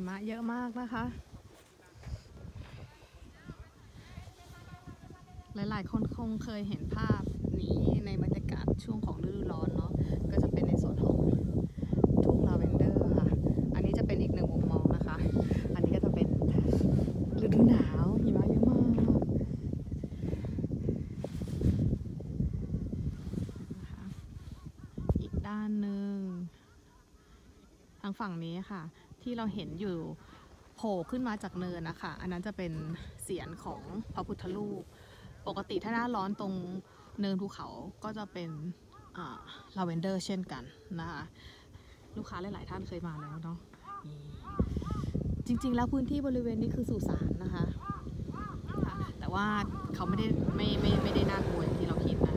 หิมะเยอะมากนะคะ หลายๆ คนคงเคยเห็นภาพนี้ในบรรยากาศช่วงของฤดูร้อนเนาะ ก็จะเป็นในส่วนของทุ่งลาเวนเดอร์ค่ะ อันนี้จะเป็นอีกหนึ่งมุมมองนะคะ อันนี้ก็จะเป็นฤดูหนาวหิมะเยอะมากอีกด้านหนึ่งทางฝั่งนี้ค่ะ ที่เราเห็นอยู่โผล่ขึ้นมาจากเนินนะคะ อันนั้นจะเป็นเศียรของพระพุทธรูป ปกติถ้าหน้าร้อนตรงเนินภูเขาก็จะเป็นลาเวนเดอร์เช่นกันนะคะลูกค้าหลาย ๆ ท่านเคยมาแล้วเนาะจริง ๆ แล้วพื้นที่บริเวณนี้คือสุสานนะคะแต่ว่าเขาไม่ได้ไม่ไม่ไม่ได้น่ากลัวอย่างที่เราคิดนะ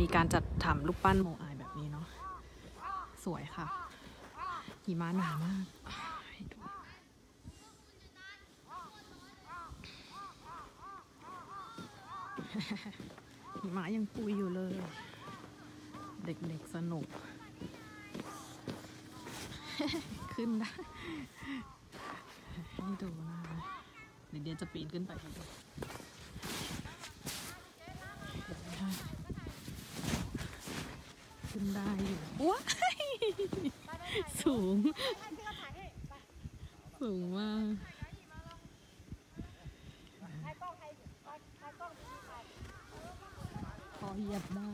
มีการจัดทำรูปปั้นโมอายแบบนี้เนาะสวยค่ะ หิมะหนามากให้ดูหิมะยังปุยอยู่เลย เด็กๆสนุก ขึ้นได้ให้ดูนะคะเดี๋ยวเดียวจะปีนขึ้นไปให้ดูขึ้นได้อยู่ว้าย สูง สูงมากพอเหยียบได้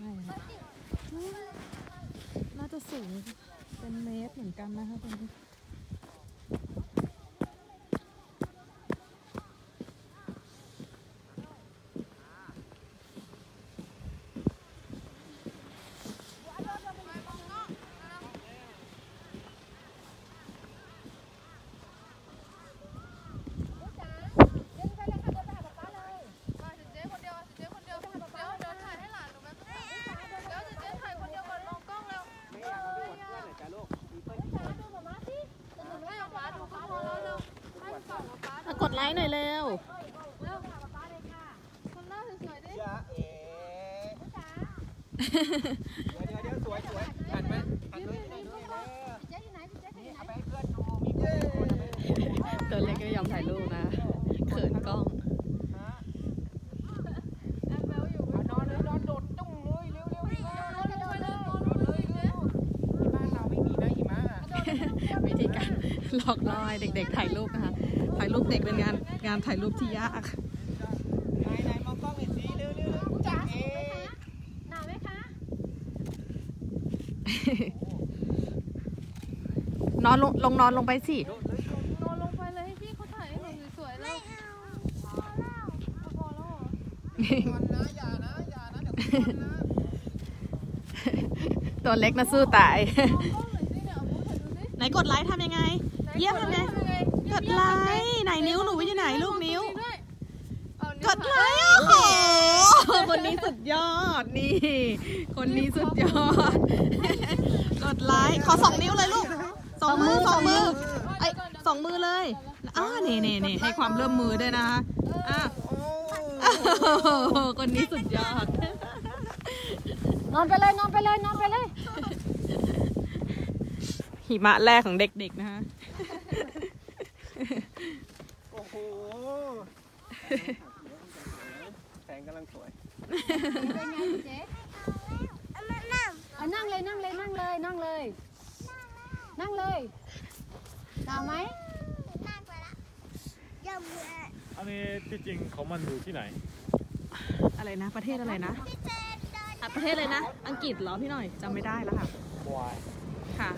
น่าจะสูงเป็นเมตรเหมือนกันนะคะตรงนี้ มาเจ๊คนเดียวเจ๊คนเดียวเดี๋ยวเดินถ่ายให้หลานหนูแป๊บนึงเดี๋ยวเจ๊ถ่ายคนเดียวก่อนมองกล้องแล้ว ไม่อยากเอาไปอวดเพื่อนเหรอจ๊ะลูก มีเพื่อนกี่คน ให้ป๊าดูก็พอแล้วเร็วให้ป๊าป๊าดู มากด ไลค์หน่อยเร็วเร็วคนหน้าสวยๆดิจ๊ะเอ๋เดี๋ยวเดี๋ยวเดี๋ยวสวยสวยหันไหมหันด้วยหน่อยด้วยเออนี่เอาไปให้เพื่อนดูมีเพื่อนกี่คนเอาไปให้เพื่อนดูตัวเล็กไม่ยอมถ่ายรูปนะเขินกล้องฮะแอบแบลอยู่เอานอนเลยนอนโดดตุ้งเลยเร็วเร็วเร็วนอนลงไปเลยนอนลงไปเลยที่บ้านเราไม่มีนะหิมะอะวิธีการ หลอกล่อให้เด็กๆถ่ายรูปนะคะถ่ายรูปเด็กเป็นงานงานถ่ายรูปที่ยากไหนไหนมองกล้องหน่อยสิเร็วเร็วเร็วจ๊ะเอ๋หนาวไหมคะนอนลงลงนอนลงไปสิโดดเลยโดดนอนลงไปเลยให้พี่เขาถ่ายให้หนูสวยๆแล้วพอแล้วพอแล้วเหรอก่อนนะอย่านะอย่านะเดี๋ยวคุณก่อนนะตัวเล็กนะสู้ตายมองกล้องหน่อยสิเดี๋ยวเอามือถ่ายดูสิไหนกดไลค์ทำยังไง เยี่ยมทำไงกดไลค์ไหนนิ้วหนูไว้ที่ไหนลูกนิ้ว กดไลค์โอ้โหคนนี้สุดยอดนี่ คนนี้สุดยอด กดไลค์ขอสองนิ้วเลยลูกสองมือสองมือไอ้ยสองมือเลยอ้านี่นี่นี่ให้ความร่วมมือด้วยนะคะอะโอ้โอ้โหคนนี้สุดยอดนอนไปเลยนอนไปเลยนอนไปเลย หิมะแรกของเด็กๆ นะคะ โอ้โห แสงกำลังสวย เป็นไงเจ๊เอานั่งเลยนั่งเลยนั่งเลยนั่งเลย นั่งเลยหนาวไหมอันนี้ที่จริงเขามันอยู่ที่ไหน อะไรนะ ประเทศอะไรนะอะประเทศอะไรนะ อังกฤษเหรอพี่หน่อยจำไม่ได้แล้วค่ะวายค่ะ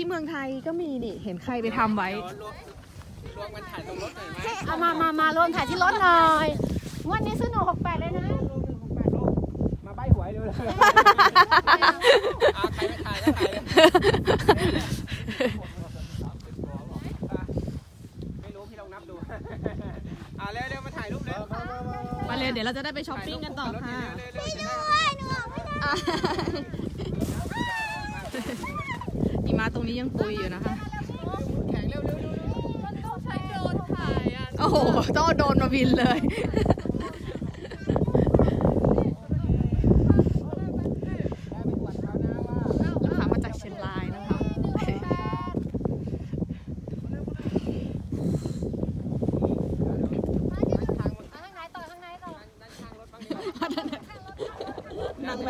ที่เมืองไทยก็มีนี่ เห็นใครไปทำไว้รวมรวมกันถ่ายตรงรถหน่อยไหมเอามามามารวมถ่ายที่รถหน่อยงวันนี้ซื้อหนูหกแปดเลยนะลูกหนึ่งของแปดลูกมาใบหวยเร็วเลยอาใครไม่ถ่ายก็ถ่ายเลยไม่รู้พี่ลองนับดู อ่าเร็วเร็วมาถ่ายรูปเร็ว มาเลยเดี๋ยวเราจะได้ไปช้อปปิ้งกันต่อค่ะ เร็วเร็วเร็ว อะหิ มะตรงนี้ยังปุยอยู่นะคะ แข่งเร็วเร็วเร็วมันต้องใช้โดรนถ่ายอะ โอ้โห ต้องเอาโดรนมาบินเลย ได้ไ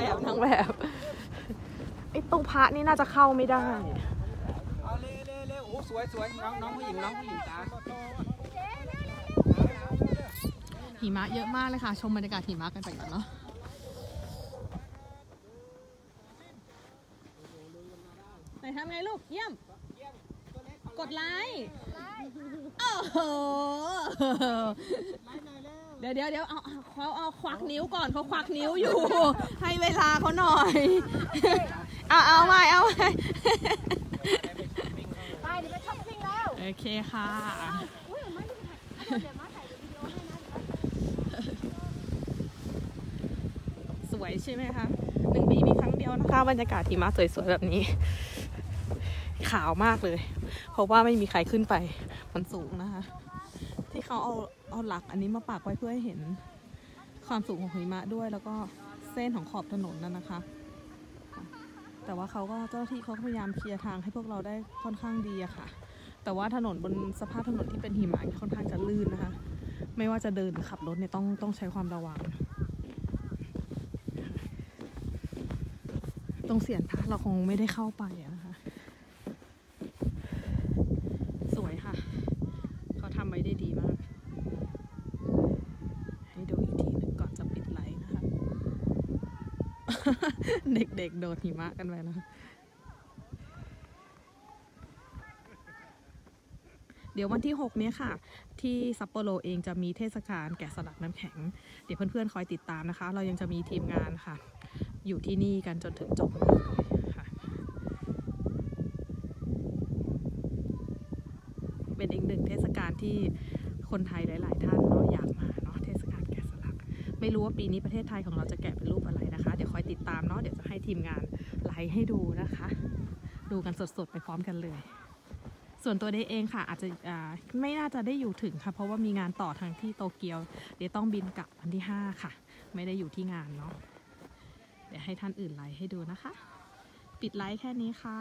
ป นี่น่าจะเข้าไม่ได้เอาเร็วเร็วเร็วโอ้สวยสวยน้องน้องผู้หญิงน้องผู้หญิงตาหิมะเยอะมากเลยค่ะชมบรรยากาศหิมะกันไปก่อนเนาะไหนทำไงลูกเยี่ยม กดไลค์โอ้โหเดี๋ยวเดี๋ยวเดี๋ยวเอาเอาเขาเอาควักนิ้วก่อนเขาควักนิ้วอยู่ ให้เวลาเขาหน่อย เอาเอาใหม่เอาใหม่ไปเดี๋ยวไปช้อปปิ้งแล้ว โอเคค่ะอุ้ยมาดิค่ะเดี๋ยวมาถ่ายวิดีโอให้นะสวยใช่ไหมคะหนึ่งปีมีครั้งเดียวนะคะบรรยากาศหิมะสวยๆแบบนี้ ขาวมากเลย เพราะว่าไม่มีใครขึ้นไป มันสูงนะคะ ที่เขาเอาเอาหลักอันนี้มาปักไว้เพื่อให้เห็นความสูงของหิมะด้วยแล้วก็เส้นของขอบถนนนั่นนะคะ แต่ว่าเขาก็เจ้าหน้าที่เขาพยายามเคลียร์ทางให้พวกเราได้ค่อนข้างดีอะค่ะ แต่ว่าถนนบนสภาพถนนที่เป็นหิมะค่อนข้างจะลื่นนะคะ ไม่ว่าจะเดินหรือขับรถเนี่ยต้องต้องใช้ความระวัง ตรงเสียนพระเราคงไม่ได้เข้าไปอะนะคะ สวยค่ะ เขาทำไว้ได้ดีมาก ให้ดูอีกทีหนึงก่อนจะปิดไลน์นะคะ เด็กๆ โดดหิมะกันไปนะคะเดี๋ยววันที่ 6 นี้ค่ะ ที่ซัปโปโรเองจะมีเทศกาลแกะสลักน้ำแข็ง เดี๋ยวเพื่อนๆ คอยติดตามนะคะ เรายังจะมีทีมงานค่ะ อยู่ที่นี่กันจนถึงจบเลยค่ะ เป็นอีกหนึ่งเทศกาลที่คนไทยหลาย ๆ ท่านเนาะอยากมาเนาะเทศกาล ไม่รู้ว่าปีนี้ประเทศไทยของเราจะแกะเป็นรูปอะไรนะคะ เดี๋ยวคอยติดตามเนาะเดี๋ยวจะให้ทีมงานไลฟ์ให้ดูนะคะ ดูกันสดๆไปพร้อมกันเลย ส่วนตัวเดย์เองค่ะ อาจจะไม่น่าจะได้อยู่ถึงค่ะ เพราะว่ามีงานต่อทางที่โตเกียว เดี๋ยวต้องบินกลับวันที่ 5 ค่ะ ไม่ได้อยู่ที่งานเนาะเดี๋ยวให้ท่านอื่นไลฟ์ให้ดูนะคะ ปิดไลฟ์แค่นี้ค่ะ